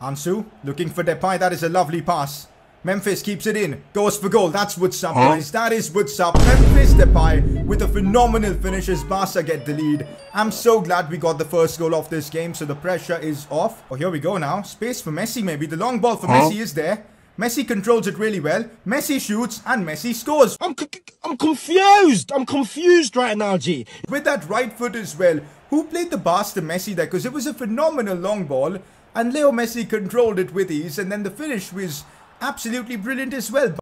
Ansu looking for Depay. That is a lovely pass. Memphis keeps it in. Goes for goal. That's what's up, Huh? guys. That is what's up. Memphis Depay with a phenomenal finish as Barca get the lead. I'm so glad we got the first goal of this game, so the pressure is off. Oh, here we go now. Space for Messi, maybe. The long ball for Huh? Messi is there. Messi controls it really well. Messi shoots and Messi scores. I'm, c- I'm confused. I'm confused right now, G. with that right foot as well. Who played the pass to Messi there? Because it was a phenomenal long ball, and Leo Messi controlled it with ease, and then the finish was absolutely brilliant as well.